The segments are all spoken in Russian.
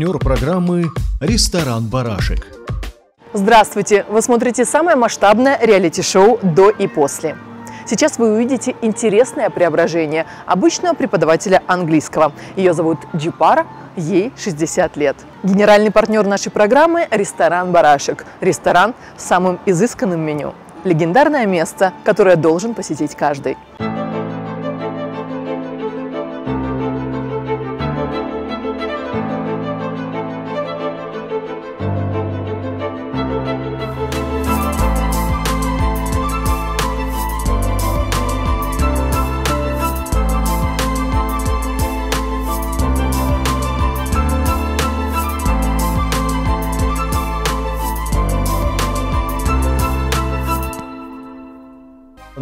партнер программы «Ресторан Барашек». Здравствуйте! Вы смотрите самое масштабное реалити-шоу «До и после». Сейчас вы увидите интересное преображение обычного преподавателя английского. Ее зовут Джипара, ей 60 лет. Генеральный партнер нашей программы – ресторан «Барашек». Ресторан с самым изысканным меню. Легендарное место, которое должен посетить каждый.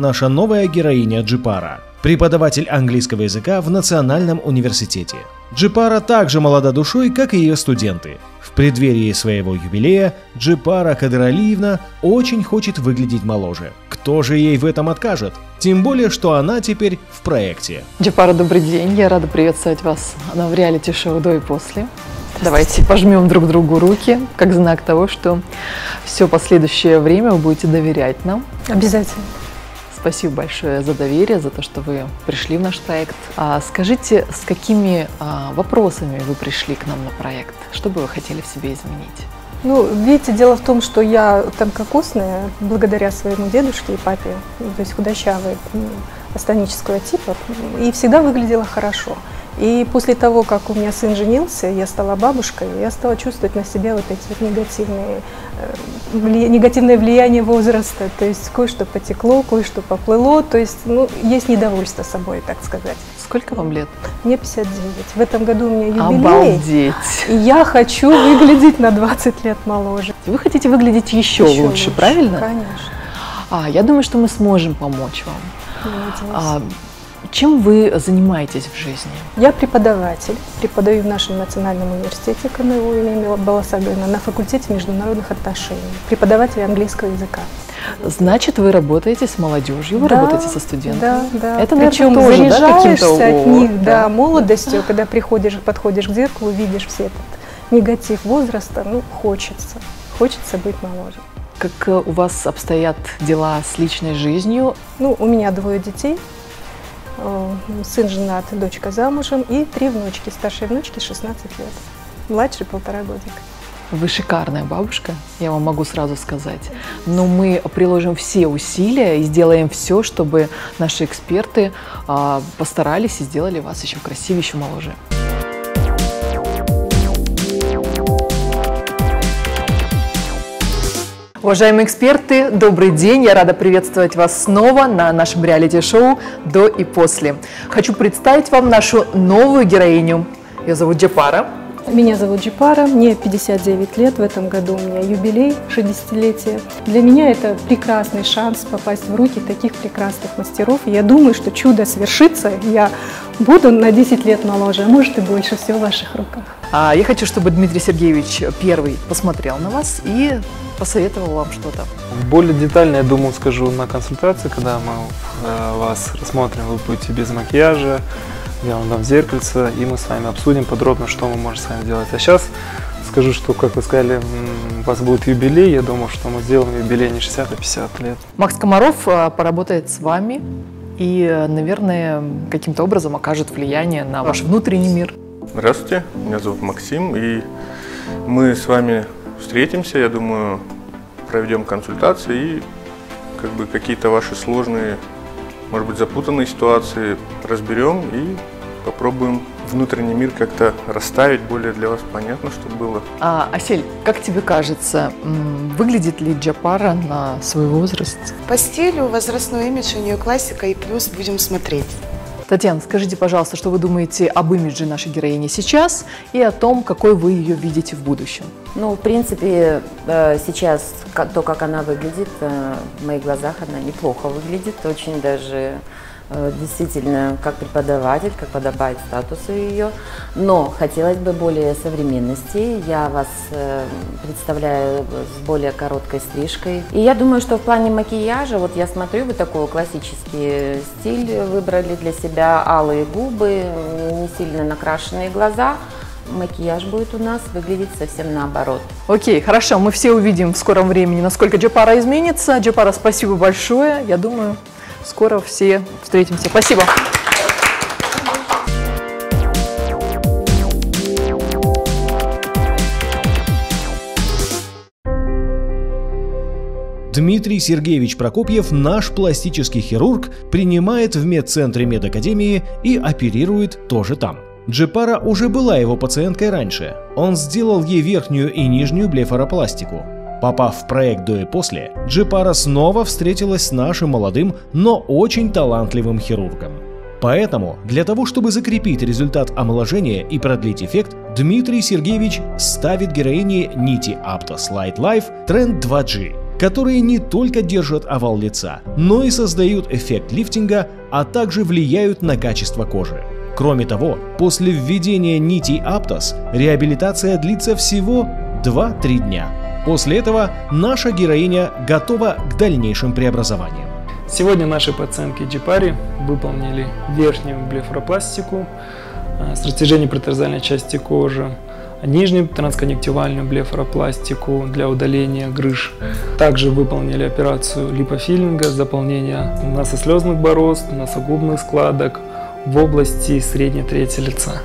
Наша новая героиня Джипара – преподаватель английского языка в Национальном университете. Джипара также молода душой, как и ее студенты. В преддверии своего юбилея Джипара Кадралиевна очень хочет выглядеть моложе. Кто же ей в этом откажет? Тем более, что она теперь в проекте. Джипара, добрый день. Я рада приветствовать вас на в реалити-шоу «До и после». Давайте пожмем друг другу руки, как знак того, что все последующее время вы будете доверять нам. Обязательно. Спасибо большое за доверие, за то, что вы пришли в наш проект. А скажите, с какими а, вопросами вы пришли к нам на проект? Что бы вы хотели в себе изменить? Ну, видите, дело в том, что я тонкокосная, благодаря своему дедушке и папе, то есть худощавой, астонического типа, и всегда выглядела хорошо. И после того, как у меня сын женился, я стала бабушкой, я стала чувствовать на себе вот эти вот негативные, э, вли, негативное влияние возраста. То есть кое-что потекло, кое-что поплыло. То есть ну, есть недовольство собой, так сказать. Сколько вам лет? Мне 59. В этом году у меня юбилей. Обалдеть! И я хочу выглядеть на 20 лет моложе. Вы хотите выглядеть еще, еще лучше, лучше, правильно? Конечно. А, я думаю, что мы сможем помочь вам. А, чем вы занимаетесь в жизни? Я преподаватель. Преподаю в нашем национальном университете КНУ имени Баласагана на факультете международных отношений. Преподаватель английского языка. Значит, вы работаете с молодежью, вы да, работаете со студентами. Да, да. Это, Причем тоже, заряжаешься да, от них, да, да молодостью, когда приходишь, подходишь к зеркалу, видишь все этот негатив возраста, ну, хочется. Хочется быть моложе. Как э, у вас обстоят дела с личной жизнью? Ну, у меня двое детей. Э, сын женат, дочка замужем и три внучки. Старшей внучке 16 лет, младшей полтора годика. Вы шикарная бабушка, я вам могу сразу сказать. Но мы приложим все усилия и сделаем все, чтобы наши эксперты а, постарались и сделали вас еще красивее, еще моложе. Уважаемые эксперты, добрый день! Я рада приветствовать вас снова на нашем реалити-шоу «До и после». Хочу представить вам нашу новую героиню. Ее зовут Джапара. Меня зовут Джипара, мне 59 лет, в этом году у меня юбилей 60-летия. Для меня это прекрасный шанс попасть в руки таких прекрасных мастеров. я думаю, что чудо свершится, я буду на 10 лет моложе, а может и больше, все в ваших руках. А я хочу, чтобы Дмитрий Сергеевич первый посмотрел на вас и посоветовал вам что-то. Более детально, я думаю, скажу на консультации, когда мы э, вас рассмотрим, вы будете без макияжа, я вам дам зеркальце, и мы с вами обсудим подробно, что мы можем с вами делать. А сейчас скажу, что, как вы сказали, у вас будет юбилей. Я думаю, что мы сделаем юбилей не 60, а 50 лет. Макс Комаров э, поработает с вами и, э, наверное, каким-то образом окажет влияние на ваш внутренний мир. Здравствуйте, меня зовут Максим, и мы с вами встретимся, я думаю, проведем консультации и как бы какие-то ваши сложные может быть, запутанные ситуации разберем и попробуем внутренний мир как-то расставить более для вас понятно, чтобы было. А, Асель, как тебе кажется, выглядит ли Джапара на свой возраст? По стилю, возрастной имидж у нее классика и плюс будем смотреть. Татьяна, скажите, пожалуйста, что вы думаете об имидже нашей героини сейчас и о том, какой вы ее видите в будущем? Ну, в принципе, э, сейчас то, как она выглядит, э, в моих глазах она неплохо выглядит, очень даже действительно как преподаватель, как подобает статусу ее. Но хотелось бы более современности. Я вас э, представляю с более короткой стрижкой. И я думаю, что в плане макияжа, вот я смотрю, вы такой классический стиль выбрали для себя. Алые губы, не сильно накрашенные глаза. макияж будет у нас выглядеть совсем наоборот. Окей, хорошо, мы все увидим в скором времени, насколько Джапара изменится. Джапара, спасибо большое. Я думаю, скоро все встретимся. Спасибо. Дмитрий Сергеевич Прокопьев, наш пластический хирург, принимает в медцентре медакадемии и оперирует тоже там. Джипара уже была его пациенткой раньше. Он сделал ей верхнюю и нижнюю блефаропластику. Попав в проект до и после, Джипара снова встретилась с нашим молодым, но очень талантливым хирургом. Поэтому, для того, чтобы закрепить результат омоложения и продлить эффект, Дмитрий Сергеевич ставит героине нити Aptos Light Life тренд 2G, которые не только держат овал лица, но и создают эффект лифтинга, а также влияют на качество кожи. Кроме того, после введения нитей Aptos реабилитация длится всего 2-3 дня. После этого наша героиня готова к дальнейшим преобразованиям. Сегодня наши пациентки Джипари выполнили верхнюю блефаропластику э, с растяжением преторзальной части кожи, нижнюю трансконъюнктивальную блефаропластику для удаления грыж. Также выполнили операцию липофилинга, заполнения носослезных борозд, носогубных складок в области средней трети лица.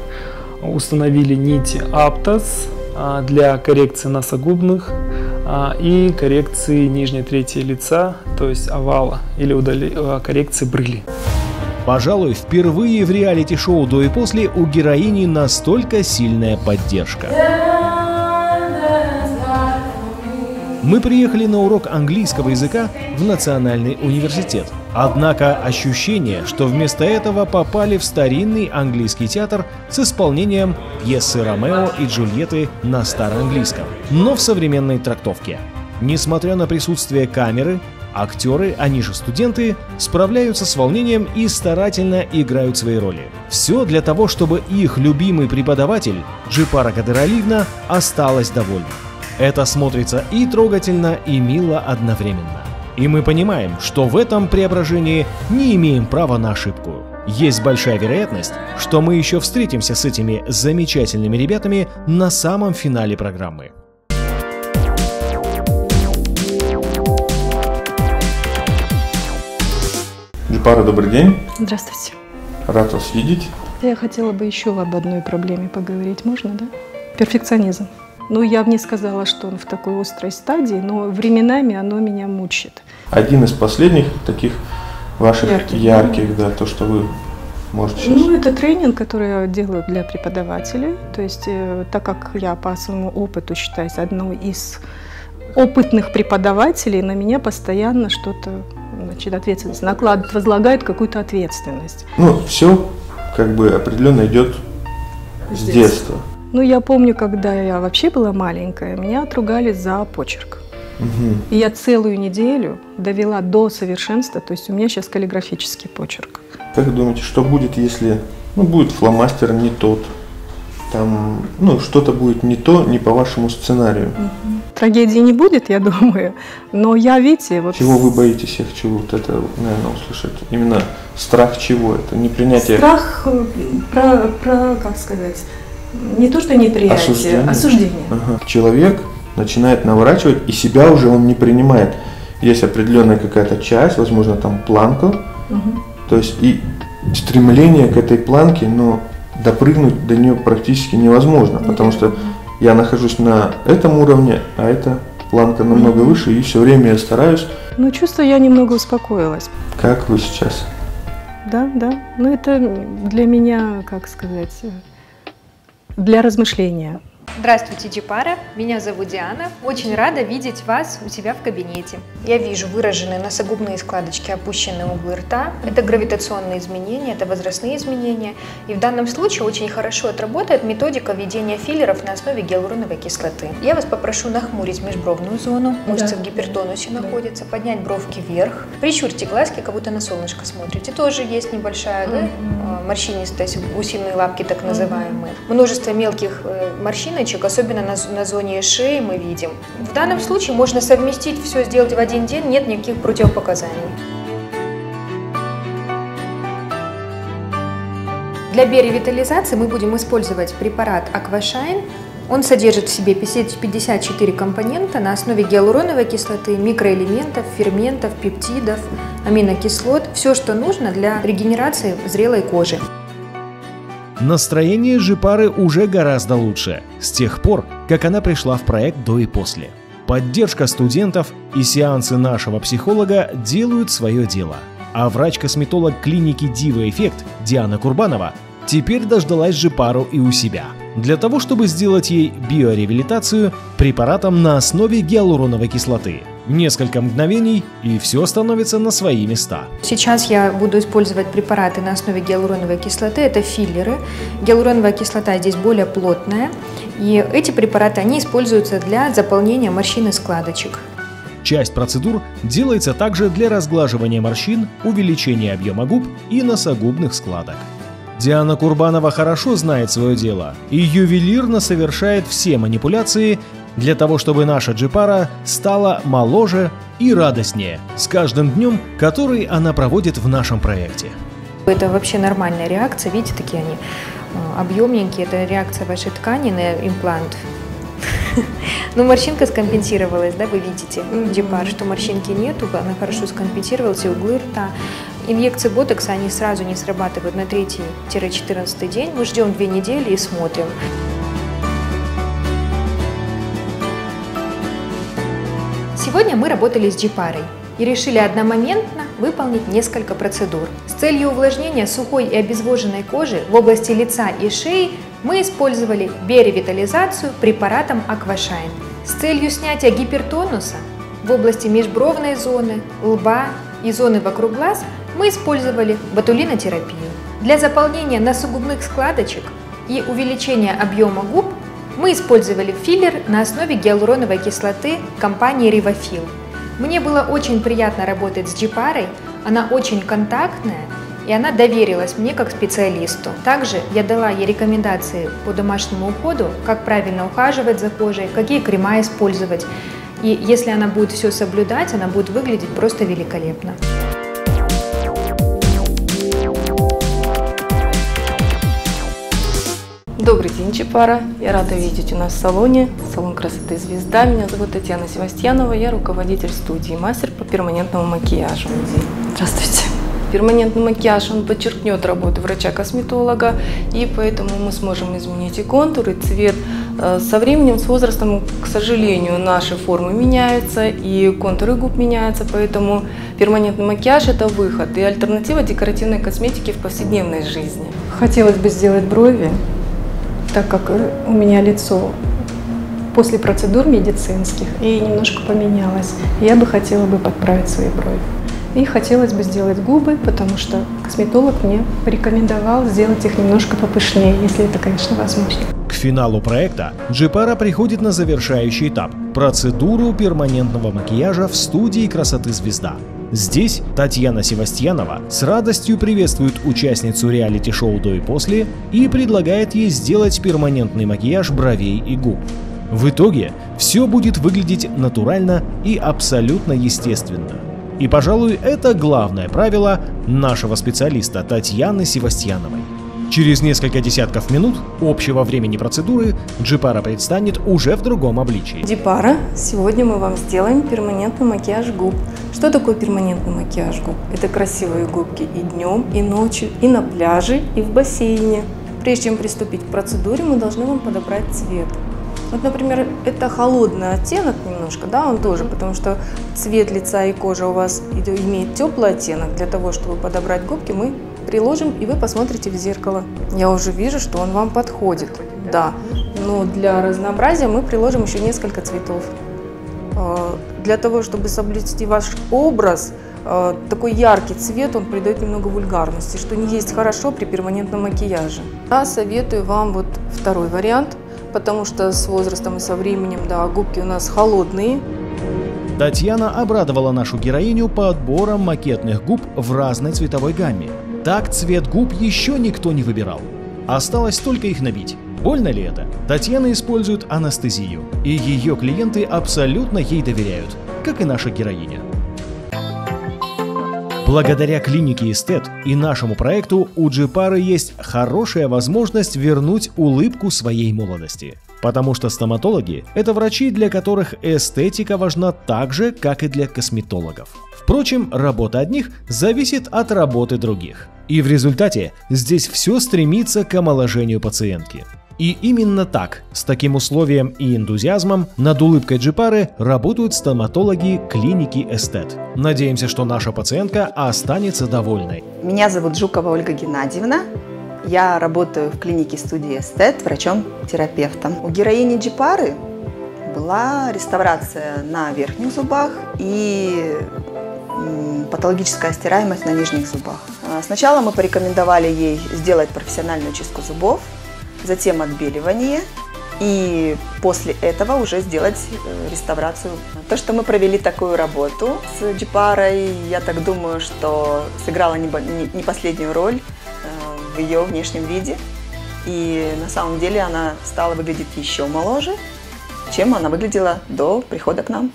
Установили нити Aptos а, для коррекции носогубных и коррекции нижней трети лица, то есть овала или удали... А, коррекции брыли. Пожалуй, впервые в реалити-шоу до и после у героини настолько сильная поддержка. Мы приехали на урок английского языка в Национальный университет. Однако ощущение, что вместо этого попали в старинный английский театр с исполнением пьесы Ромео и Джульетты на староанглийском, но в современной трактовке. Несмотря на присутствие камеры, Актеры, они же студенты, справляются с волнением и старательно играют свои роли. Все для того, чтобы их любимый преподаватель, Джипара Кадыралиевна, осталась довольна. Это смотрится и трогательно, и мило одновременно. И мы понимаем, что в этом преображении не имеем права на ошибку. Есть большая вероятность, что мы еще встретимся с этими замечательными ребятами на самом финале программы. Джипара, добрый день. Здравствуйте. Рад вас видеть. Я хотела бы еще об одной проблеме поговорить. Можно, да? Перфекционизм. Ну, я бы не сказала, что он в такой острой стадии, но временами оно меня мучит. Один из последних таких ваших Ярких, ярких, да, то, что вы можете сейчас... Ну, это тренинг, который я делаю для преподавателей. То есть, э, так как я по своему опыту считаюсь одной из опытных преподавателей, на меня постоянно что-то значит, ответственность накладывает, возлагает какую-то ответственность. Ну, все как бы определенно идет с С детства. Ну, я помню, когда я вообще была маленькая, меня отругали за почерк. Мгм. И я целую неделю довела до совершенства, то есть у меня сейчас каллиграфический почерк. Как думаете, что будет, если ну, будет фломастер не тот? Там, ну, что-то будет не то, не по вашему сценарию. Трагедии не будет, я думаю, но я, видите, вот... Чего вы боитесь? Я хочу вот это, наверное, услышать. Именно страх чего? Это не принятие Страх э, про, про, как сказать, не то, что неприятие, осуждения. осуждение. Ага. Человек начинает наворачивать, и себя уже он не принимает. Есть определенная какая-то часть, возможно, там планка, Мгм. то есть и стремление к этой планке, но допрыгнуть до нее практически невозможно, потому что я нахожусь на этом уровне, а эта планка намного выше, и все время я стараюсь. Ну, чувствую, я немного успокоилась. Как вы сейчас? Да, да. Ну, это для меня, как сказать, э, для размышления. Здравствуйте, Джипара. Меня зовут Диана. Очень рада видеть вас у себя в кабинете. Я вижу выраженные носогубные складочки, опущенные углы рта. Это гравитационные изменения, это возрастные изменения. И в данном случае очень хорошо отработает методика введения филлеров на основе гиалуроновой кислоты. Я вас попрошу нахмурить межбровную зону. Мышцы Да. в гипертонусе Да. находятся. Поднять бровки вверх. Прищурьте глазки, как будто на солнышко смотрите. Тоже есть небольшая да, э, морщинистость, гусиные лапки так называемые. Множество мелких э, морщиночек, особенно на, на зоне шеи мы видим. В данном случае можно совместить все, сделать в один день, нет никаких противопоказаний. Для биоревитализации мы будем использовать препарат Aquashine. Он содержит в себе 54 компонента на основе гиалуроновой кислоты, микроэлементов, ферментов, пептидов, аминокислот. Все, что нужно для регенерации зрелой кожи. Настроение Жипары уже гораздо лучше, с тех пор, как она пришла в проект до и после. Поддержка студентов и сеансы нашего психолога делают свое дело. А врач-косметолог клиники Дива Эффект Диана Курбанова теперь дождалась Жипару и у себя. Для того, чтобы сделать ей биоревилитацию препаратом на основе гиалуроновой кислоты – Несколько мгновений, и все становится на свои места. Сейчас я буду использовать препараты на основе гиалуроновой кислоты. Это филлеры. Гиалуроновая кислота здесь более плотная. И эти препараты, они используются для заполнения морщин и складочек. Часть процедур делается также для разглаживания морщин, увеличения объема губ и носогубных складок. Диана Курбанова хорошо знает свое дело и ювелирно совершает все манипуляции для того, чтобы наша джипара стала моложе и радостнее с каждым днем, который она проводит в нашем проекте. Это вообще нормальная реакция, видите, такие они э, объемненькие, это реакция вашей ткани на имплант. Ну, морщинка скомпенсировалась, да, вы видите, джипар, что морщинки нету, она хорошо скомпенсировалась, и углы рта. Инъекции ботокса, они сразу не срабатывают на 3-14 день. Мы ждем две недели и смотрим. Сегодня мы работали с джипарой и решили одномоментно выполнить несколько процедур. С целью увлажнения сухой и обезвоженной кожи в области лица и шеи мы использовали биоревитализацию препаратом Aquashine. С целью снятия гипертонуса в области межбровной зоны, лба и зоны вокруг глаз мы использовали ботулинотерапию. Для заполнения носогубных складочек и увеличения объема губ мы использовали филлер на основе гиалуроновой кислоты компании Rivafil. Мне было очень приятно работать с Джипарой, она очень контактная, и она доверилась мне как специалисту. Также я дала ей рекомендации по домашнему уходу, как правильно ухаживать за кожей, какие крема использовать. И если она будет все соблюдать, она будет выглядеть просто великолепно. Добрый день, Чепара. Я рада видеть у нас в салоне. Салон красоты «Звезда». Меня зовут Татьяна Севастьянова. Я руководитель студии, мастер по перманентному макияжу. Здравствуйте. Перманентный макияж, он подчеркнет работу врача-косметолога, и поэтому мы сможем изменить и контур, и цвет. Э, со временем, с возрастом, к сожалению, наши формы меняются, и контуры губ меняются, поэтому перманентный макияж – это выход и альтернатива декоративной косметики в повседневной жизни. Хотелось бы сделать брови, так как э, у меня лицо после процедур медицинских и немножко поменялось. Я бы хотела бы подправить свои брови. И хотелось бы сделать губы, потому что косметолог мне порекомендовал сделать их немножко попышнее, если это, конечно, возможно. К финалу проекта Джипара приходит на завершающий этап – процедуру перманентного макияжа в студии красоты «Звезда». Здесь Татьяна Севастьянова с радостью приветствует участницу реалити-шоу «До и после» и предлагает ей сделать перманентный макияж бровей и губ. В итоге все будет выглядеть натурально и абсолютно естественно. И, пожалуй, это главное правило нашего специалиста Татьяны Севастьяновой. Через несколько десятков минут общего времени процедуры Джипара предстанет уже в другом обличии. Джипара, сегодня мы вам сделаем перманентный макияж губ. Что такое перманентный макияж губ? Это красивые губки и днем, и ночью, и на пляже, и в бассейне. Прежде чем приступить к процедуре, мы должны вам подобрать цвет. Вот, например, это холодный оттенок немножко, да, он тоже, потому что цвет лица и кожи у вас имеет теплый оттенок. Для того, чтобы подобрать губки, мы приложим, и вы посмотрите в зеркало. Я уже вижу, что он вам подходит. Да, но для разнообразия мы приложим еще несколько цветов. А, для того, чтобы соблюсти ваш образ, а, такой яркий цвет, он придает немного вульгарности, что не есть хорошо при перманентном макияже. Я советую вам вот второй вариант, потому что с возрастом и со временем, да, губки у нас холодные. Татьяна обрадовала нашу героиню подбором макетных губ в разной цветовой гамме. Так цвет губ еще никто не выбирал. Осталось только их набить. Больно ли это? Татьяна использует анестезию, и ее клиенты абсолютно ей доверяют, как и наша героиня. Благодаря клинике Эстет и нашему проекту у Джипары есть хорошая возможность вернуть улыбку своей молодости. Потому что стоматологи – это врачи, для которых эстетика важна так же, как и для косметологов. Впрочем, работа одних зависит от работы других. И в результате здесь все стремится к омоложению пациентки. И именно так, с таким условием и энтузиазмом, над улыбкой Джипары работают стоматологи клиники Эстет. Надеемся, что наша пациентка останется довольной. Меня зовут Жукова Ольга Геннадьевна. Я работаю в клинике студии Эстет врачом-терапевтом. У героини Джипары была реставрация на верхних зубах и патологическая стираемость на нижних зубах. А, сначала мы порекомендовали ей сделать профессиональную чистку зубов, затем отбеливание и после этого уже сделать э, реставрацию. То, что мы провели такую работу с Джипарой, я так думаю, что сыграла не последнюю роль в ее внешнем виде. И на самом деле она стала выглядеть еще моложе, чем она выглядела до прихода к нам.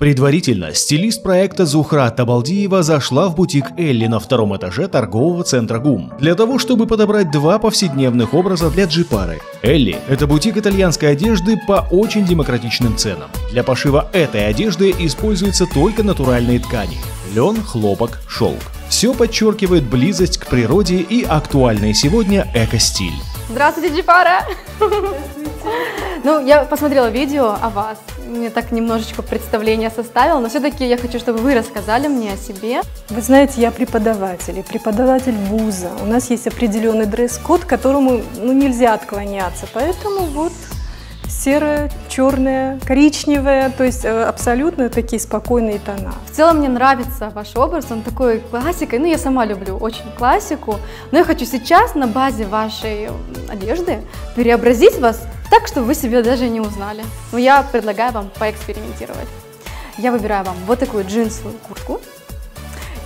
Предварительно стилист проекта Зухра Табалдиева зашла в бутик Элли на втором этаже торгового центра ГУМ для того, чтобы подобрать два повседневных образа для джипары. Элли – это бутик итальянской одежды по очень демократичным ценам. Для пошива этой одежды используются только натуральные ткани – лен, хлопок, шелк. Все подчеркивает близость к природе и актуальный сегодня эко-стиль. Здравствуйте, Джипара! Ну, я посмотрела видео о вас, мне так немножечко представление составило, но все-таки я хочу, чтобы вы рассказали мне о себе. Вы знаете, я преподаватель, и преподаватель вуза. У нас есть определенный дресс-код, которому ну, нельзя отклоняться, поэтому вот серое, черное, коричневое, то есть э, абсолютно такие спокойные тона. В целом мне нравится ваш образ, он такой классикой, ну я сама люблю очень классику, но я хочу сейчас на базе вашей одежды преобразить вас так, чтобы вы себя даже не узнали. Но я предлагаю вам поэкспериментировать. Я выбираю вам вот такую джинсовую куртку,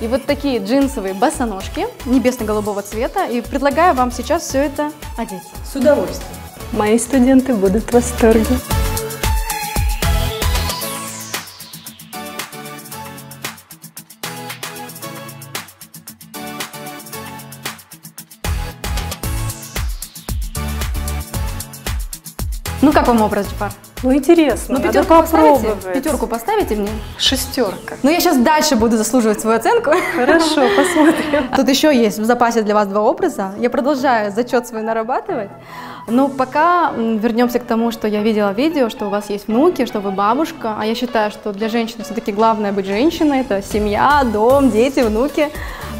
и вот такие джинсовые босоножки небесно-голубого цвета. И предлагаю вам сейчас все это одеть. С удовольствием. Мои студенты будут в восторге. Ну как вам образ, Джипар? Ну интересно, ну, пятерку попробовать. Пятерку поставите мне? Шестерка. Ну я сейчас дальше буду заслуживать свою оценку. Хорошо, посмотрим. Тут еще есть в запасе для вас два образа. Я продолжаю зачет свой нарабатывать. Но пока вернемся к тому, что я видела видео, что у вас есть внуки, что вы бабушка. А я считаю, что для женщины все-таки главное быть женщиной. Это семья, дом, дети, внуки.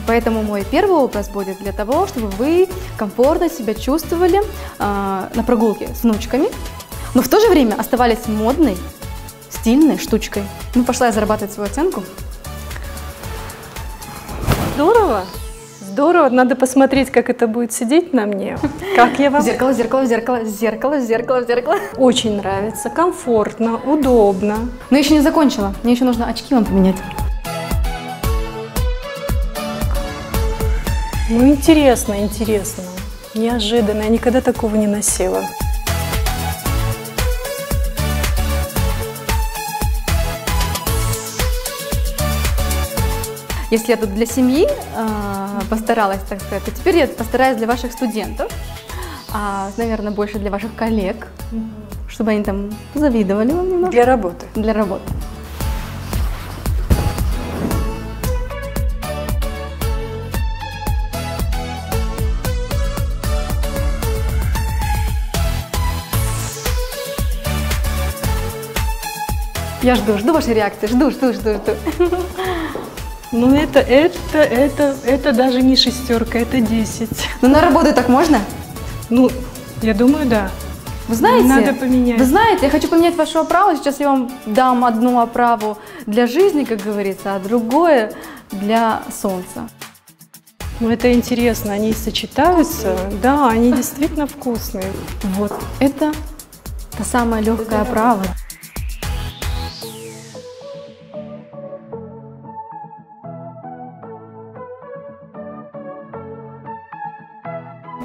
Поэтому мой первый образ будет для того, чтобы вы комфортно себя чувствовали э, на прогулке с внучками, но в то же время оставались модной, стильной штучкой. Ну, пошла я зарабатывать свою оценку. Здорово! Здорово, надо посмотреть, как это будет сидеть на мне. Как я вам... Зеркало, зеркало, зеркало, зеркало, зеркало, зеркало. Очень нравится, комфортно, удобно. Но еще не закончила, мне еще нужно очки вам поменять. Ну, интересно, интересно. Неожиданно, я никогда такого не носила. Если я тут для семьи э, постаралась, так сказать, то теперь я постараюсь для ваших студентов, а, наверное, больше для ваших коллег, чтобы они там завидовали вам немного. Для работы. Для работы. Я жду, жду вашей реакции, жду, жду, жду, жду. Ну это, это, это, это даже не шестерка, это десять. Ну на работу так можно? Ну, я думаю, да. Вы знаете, Надо поменять. Вы знаете, я хочу поменять вашу оправу. Сейчас я вам дам одну оправу для жизни, как говорится, а другое для солнца. Ну это интересно, они сочетаются. Да, они действительно вкусные. Вот, это та самая легкая оправа.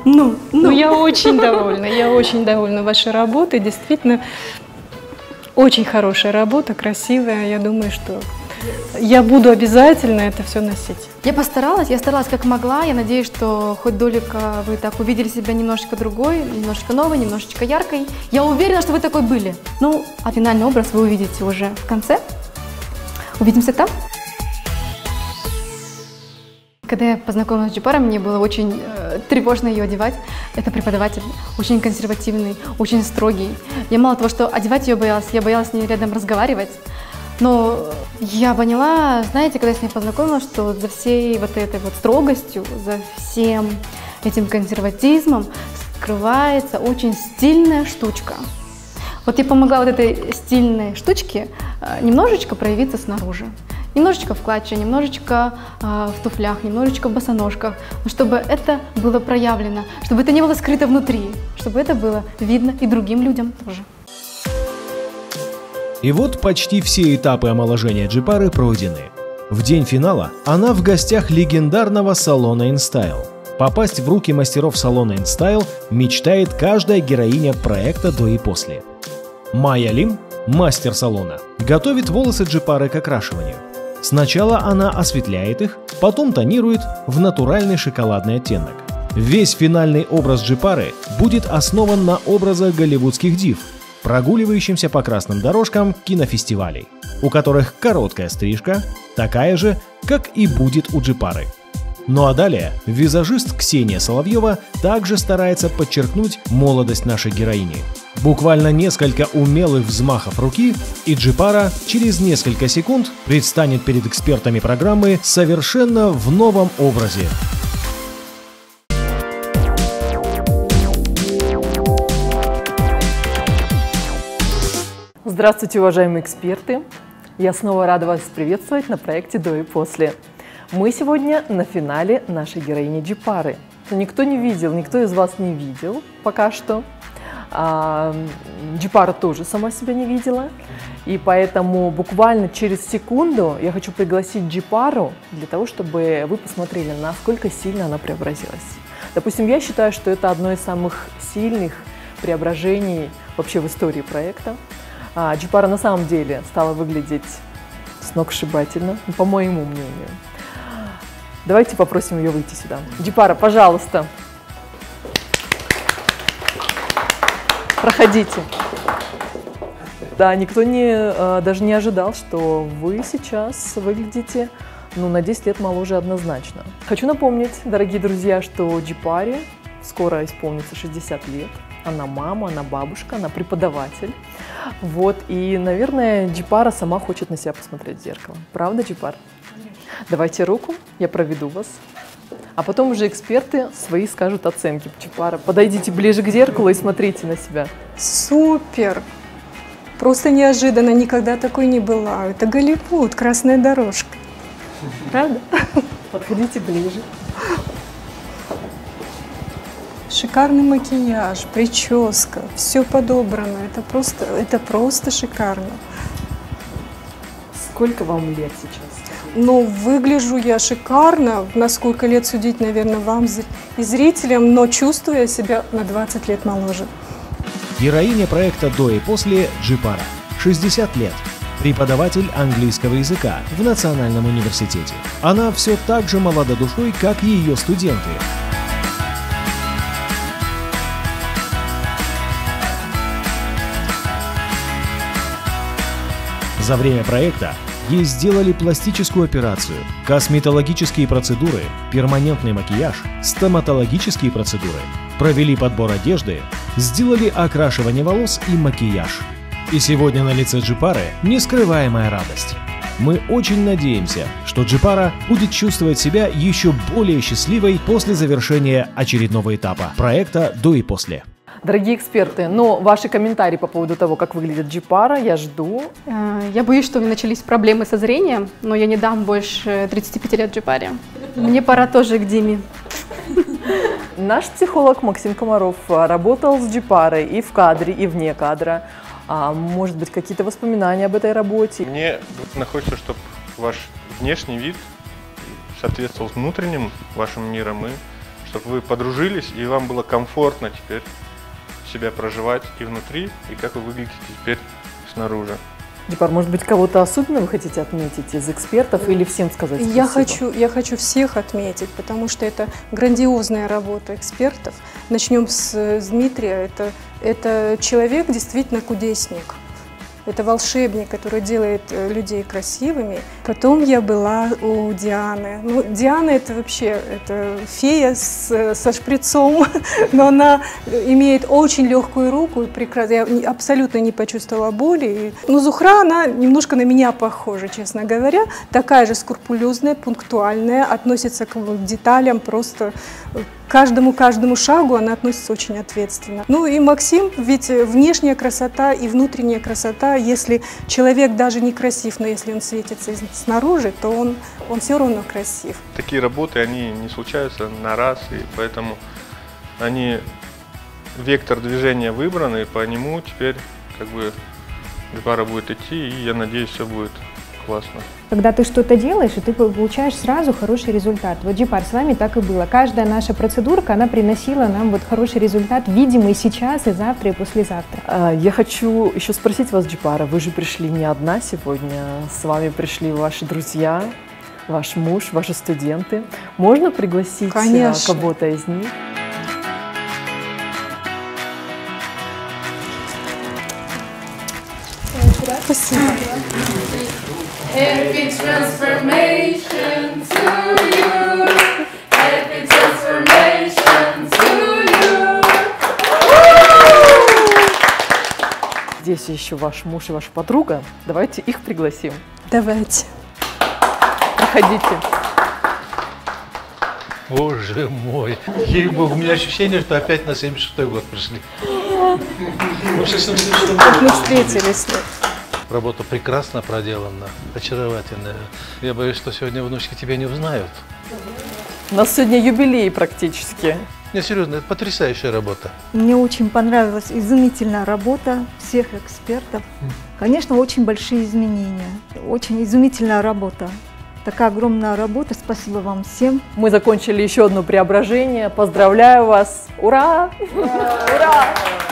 Ну, ну, я очень довольна, я очень довольна вашей работой. Действительно, очень хорошая работа, красивая. Я думаю, что я буду обязательно это все носить. Я постаралась, я старалась как могла. Я надеюсь, что хоть долика вы так увидели себя немножечко другой, немножечко новой, немножечко яркой. Я уверена, что вы такой были. Ну, а финальный образ вы увидите уже в конце. Увидимся там. Когда я познакомилась с Джипаром, мне было очень э, тревожно ее одевать. Это преподаватель, очень консервативный, очень строгий. Я мало того, что одевать ее боялась, я боялась с ней рядом разговаривать. Но я поняла, знаете, когда я с ней познакомилась, что за всей вот этой вот строгостью, за всем этим консерватизмом скрывается очень стильная штучка. Вот я помогла вот этой стильной штучке э, немножечко проявиться снаружи. Немножечко в клатче, немножечко э, в туфлях, немножечко в босоножках, но чтобы это было проявлено, чтобы это не было скрыто внутри, чтобы это было видно и другим людям тоже. И вот почти все этапы омоложения Джипары пройдены. В день финала она в гостях легендарного салона InStyle. Попасть в руки мастеров салона InStyle мечтает каждая героиня проекта до и после. Майя Лим, мастер салона, готовит волосы Джипары к окрашиванию. Сначала она осветляет их, потом тонирует в натуральный шоколадный оттенок. Весь финальный образ Джипары будет основан на образах голливудских див, прогуливающимся по красным дорожкам кинофестивалей, у которых короткая стрижка, такая же, как и будет у Джипары. Ну а далее визажист Ксения Соловьева также старается подчеркнуть молодость нашей героини. Буквально несколько умелых взмахов руки, и Джипара через несколько секунд предстанет перед экспертами программы совершенно в новом образе. Здравствуйте, уважаемые эксперты! Я снова рада вас приветствовать на проекте «До и после». Мы сегодня на финале нашей героини Джипары. Никто не видел, никто из вас не видел пока что. А, Джипара тоже сама себя не видела. И поэтому буквально через секунду я хочу пригласить Джипару для того, чтобы вы посмотрели, насколько сильно она преобразилась. Допустим, я считаю, что это одно из самых сильных преображений вообще в истории проекта. А, Джипара на самом деле стала выглядеть сногсшибательно, по моему мнению. Давайте попросим ее выйти сюда. Джипара, пожалуйста. Проходите. Да, никто не, а, даже не ожидал, что вы сейчас выглядите ну, на 10 лет моложе однозначно. Хочу напомнить, дорогие друзья, что Джипаре скоро исполнится 60 лет. Она мама, она бабушка, она преподаватель. Вот, и, наверное, Джипара сама хочет на себя посмотреть в зеркало. Правда, Джипар? Давайте руку, я проведу вас. А потом уже эксперты свои скажут оценки. Чапара, подойдите ближе к зеркалу и смотрите на себя. Супер! Просто неожиданно, никогда такой не была. Это Голливуд, красная дорожка. Правда? Подходите ближе. Шикарный макияж, прическа, все подобрано. Это просто, это просто шикарно. Сколько вам лет сейчас? Ну, выгляжу я шикарно, на сколько лет судить, наверное, вам и зрителям, но чувствую я себя на 20 лет моложе. Героиня проекта «До и после» Джипара. 60 лет. Преподаватель английского языка в Национальном университете. Она все так же молода душой, как и ее студенты. За время проекта Ей сделали пластическую операцию, косметологические процедуры, перманентный макияж, стоматологические процедуры, провели подбор одежды, сделали окрашивание волос и макияж. И сегодня на лице Джипары нескрываемая радость. Мы очень надеемся, что Джипара будет чувствовать себя еще более счастливой после завершения очередного этапа проекта «До и после». Дорогие эксперты, но ваши комментарии по поводу того, как выглядит джипара, я жду. Э, я боюсь, что у меня начались проблемы со зрением, но я не дам больше 35 лет джипаре. Мне пора тоже к Диме. Наш психолог Максим Комаров работал с джипарой и в кадре, и вне кадра. А может быть, какие-то воспоминания об этой работе? Мне хочется, чтобы ваш внешний вид соответствовал внутренним вашим мирам и чтобы вы подружились и вам было комфортно теперь себя проживать и внутри, и как вы выглядите теперь снаружи. Дипар, может быть, кого-то особенно вы хотите отметить из экспертов или всем сказать спасибо? Я хочу, я хочу всех отметить, потому что это грандиозная работа экспертов. Начнем с, с Дмитрия. Это, это человек действительно кудесник. Это волшебник, который делает э, людей красивыми. Потом я была у Дианы. Ну, Диана это вообще это фея с, со шприцом, но она имеет очень легкую руку и прекрасно. Я абсолютно не почувствовала боли. Но ну, Зухра, она немножко на меня похожа, честно говоря. Такая же скрупулезная, пунктуальная, относится к деталям просто каждому каждому шагу она относится очень ответственно. Ну и Максим, ведь внешняя красота и внутренняя красота, если человек даже не красив, но если он светится снаружи, то он, он все равно красив. Такие работы, они не случаются на раз, и поэтому они, вектор движения выбран, и по нему теперь как бы пара будет идти, и я надеюсь, все будет классно. Когда ты что-то делаешь, и ты получаешь сразу хороший результат. Вот Джипар, с вами так и было. Каждая наша процедурка, она приносила нам вот хороший результат, видимый сейчас и завтра, и послезавтра. А, я хочу еще спросить вас, Джипара, вы же пришли не одна сегодня, с вами пришли ваши друзья, ваш муж, ваши студенты. Можно пригласить э, кого-то из них? Спасибо. Happy transformation to you. Happy transformation to you. Здесь еще ваш муж и ваша подруга. Давайте их пригласим. Давайте. Проходите. Боже мой. Ей-богу, у меня ощущение, что опять на 76-й год пришли. Как мы встретились. Работа прекрасно проделана, очаровательная. Я боюсь, что сегодня внучки тебя не узнают. У нас сегодня юбилей практически. Не, серьезно, это потрясающая работа. Мне очень понравилась изумительная работа всех экспертов. Конечно, очень большие изменения. Очень изумительная работа. Такая огромная работа. Спасибо вам всем. Мы закончили еще одно преображение. Поздравляю вас. Ура! Ура! Ура!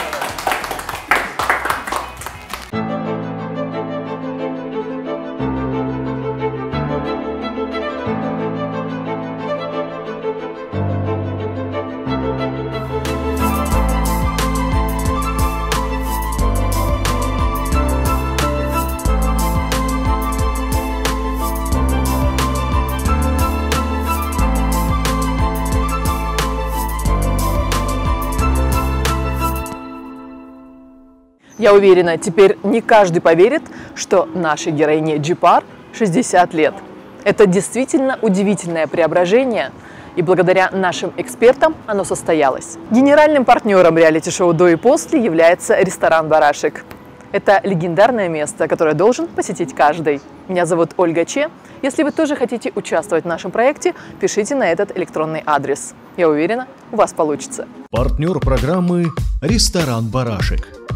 Я уверена, теперь не каждый поверит, что нашей героине Джипар 60 лет. Это действительно удивительное преображение, и благодаря нашим экспертам оно состоялось. Генеральным партнером реалити-шоу «До и после» является ресторан «Барашек». Это легендарное место, которое должен посетить каждый. Меня зовут Ольга Че. Если вы тоже хотите участвовать в нашем проекте, пишите на этот электронный адрес. Я уверена, у вас получится. Партнер программы «Ресторан Барашек».